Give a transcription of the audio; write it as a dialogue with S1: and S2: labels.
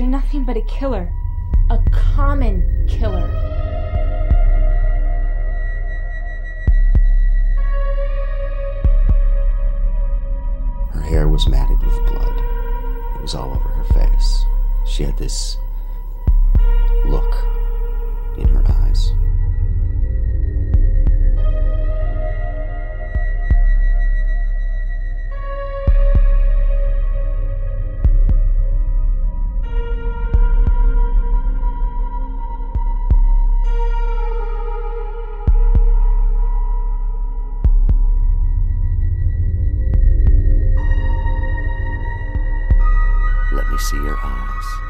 S1: You're nothing but a killer. A common killer.
S2: Her hair was matted with blood. It was all over her face. She had this see your eyes.